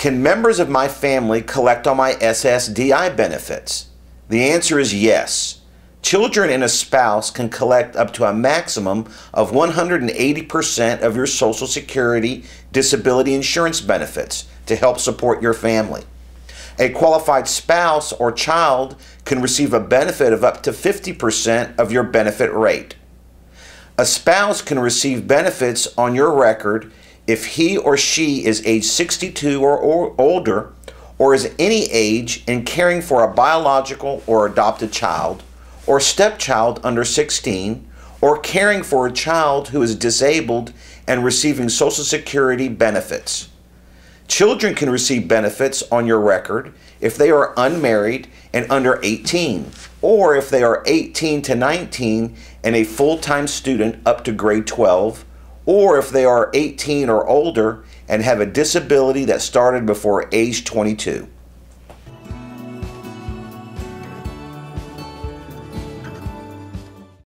Can members of my family collect on my SSDI benefits? The answer is yes. Children and a spouse can collect up to a maximum of 180% of your Social Security disability insurance benefits to help support your family. A qualified spouse or child can receive a benefit of up to 50% of your benefit rate. A spouse can receive benefits on your record if he or she is age 62 or, or older or is any age in caring for a biological or adopted child or stepchild under 16 or caring for a child who is disabled and receiving Social Security benefits. Children can receive benefits on your record if they are unmarried and under 18, or if they are 18 to 19 and a full time student up to grade 12, or if they are 18 or older and have a disability that started before age 22.